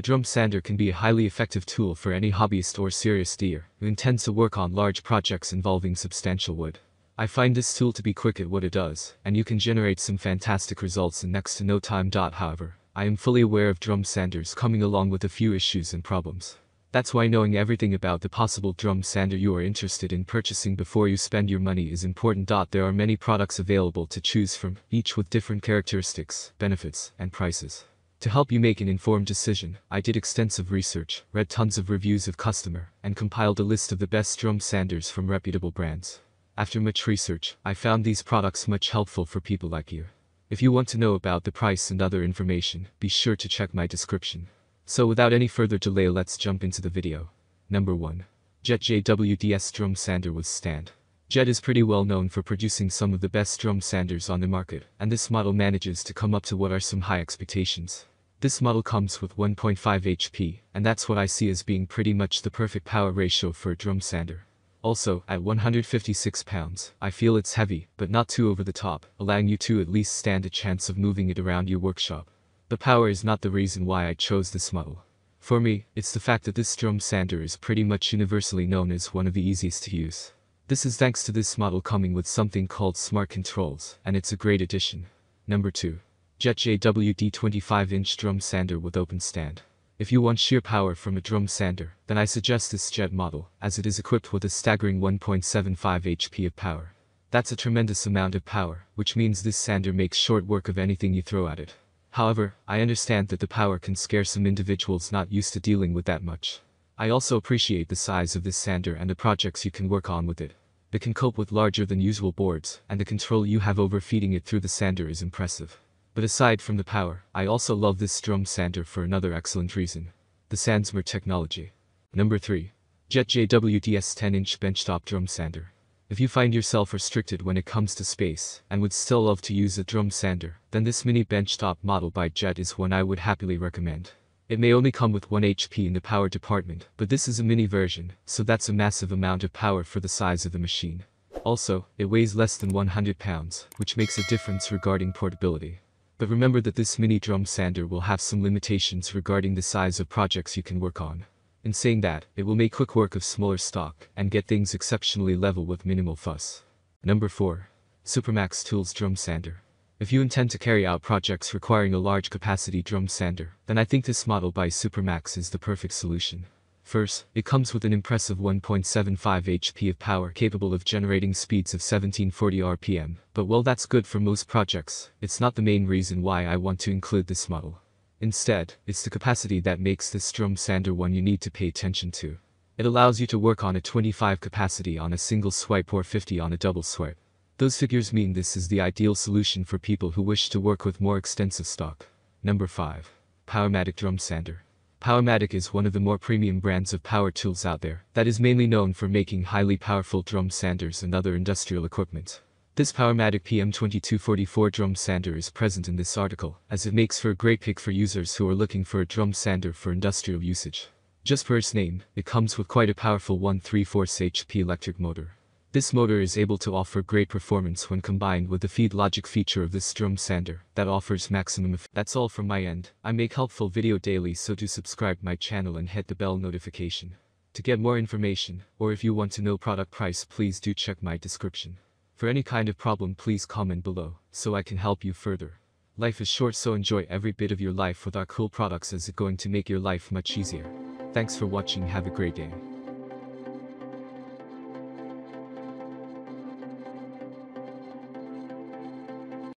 A drum sander can be a highly effective tool for any hobbyist or serious deer who intends to work on large projects involving substantial wood. I find this tool to be quick at what it does, and you can generate some fantastic results in next to no time. However, I am fully aware of drum sanders coming along with a few issues and problems. That's why knowing everything about the possible drum sander you are interested in purchasing before you spend your money is important. There are many products available to choose from, each with different characteristics, benefits, and prices. To help you make an informed decision, I did extensive research, read tons of reviews of customer, and compiled a list of the best drum sanders from reputable brands. After much research, I found these products much helpful for people like you. If you want to know about the price and other information, be sure to check my description. So without any further delay let's jump into the video. Number 1. Jet JWDS Drum Sander with Stand. Jet is pretty well known for producing some of the best drum sanders on the market, and this model manages to come up to what are some high expectations. This model comes with 1.5 HP, and that's what I see as being pretty much the perfect power ratio for a drum sander. Also, at 156 pounds, I feel it's heavy, but not too over the top, allowing you to at least stand a chance of moving it around your workshop. The power is not the reason why I chose this model. For me, it's the fact that this drum sander is pretty much universally known as one of the easiest to use. This is thanks to this model coming with something called smart controls, and it's a great addition. Number 2. Jet JWD 25-inch drum sander with open stand. If you want sheer power from a drum sander, then I suggest this Jet model, as it is equipped with a staggering 1.75 HP of power. That's a tremendous amount of power, which means this sander makes short work of anything you throw at it. However, I understand that the power can scare some individuals not used to dealing with that much. I also appreciate the size of this sander and the projects you can work on with it. It can cope with larger than usual boards, and the control you have over feeding it through the sander is impressive. But aside from the power, I also love this drum sander for another excellent reason. The Sandsmart technology. Number 3. Jet JWDS 10-inch benchtop drum sander. If you find yourself restricted when it comes to space, and would still love to use a drum sander, then this mini benchtop model by Jet is one I would happily recommend. It may only come with 1 HP in the power department, but this is a mini version, so that's a massive amount of power for the size of the machine. Also, it weighs less than 100 pounds, which makes a difference regarding portability. But remember that this mini drum sander will have some limitations regarding the size of projects you can work on. In saying that, it will make quick work of smaller stock and get things exceptionally level with minimal fuss. Number 4. Supermax Tools Drum Sander. If you intend to carry out projects requiring a large capacity drum sander, then I think this model by Supermax is the perfect solution. First, it comes with an impressive 1.75 HP of power capable of generating speeds of 1740 RPM, but while that's good for most projects, it's not the main reason why I want to include this model. Instead, it's the capacity that makes this drum sander one you need to pay attention to. It allows you to work on a 25 capacity on a single swipe or 50 on a double swipe. Those figures mean this is the ideal solution for people who wish to work with more extensive stock. Number 5. Powermatic Drum Sander. Powermatic is one of the more premium brands of power tools out there that is mainly known for making highly powerful drum sanders and other industrial equipment. This Powermatic PM2244 drum sander is present in this article, as it makes for a great pick for users who are looking for a drum sander for industrial usage. Just for its name, it comes with quite a powerful 134 HP electric motor. This motor is able to offer great performance when combined with the feed logic feature of this drum sander that offers maximum. That's all from my end. I make helpful video daily so do subscribe my channel and hit the bell notification. To get more information, or if you want to know product price please do check my description. For any kind of problem please comment below, so I can help you further. Life is short so enjoy every bit of your life with our cool products as it going to make your life much easier. Thanks for watching have a great day.